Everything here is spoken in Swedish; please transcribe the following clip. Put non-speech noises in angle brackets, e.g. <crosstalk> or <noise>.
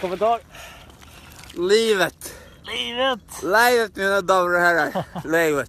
Kommentar? Livet! Livet! Livet mina damer och herrar! <laughs> Livet!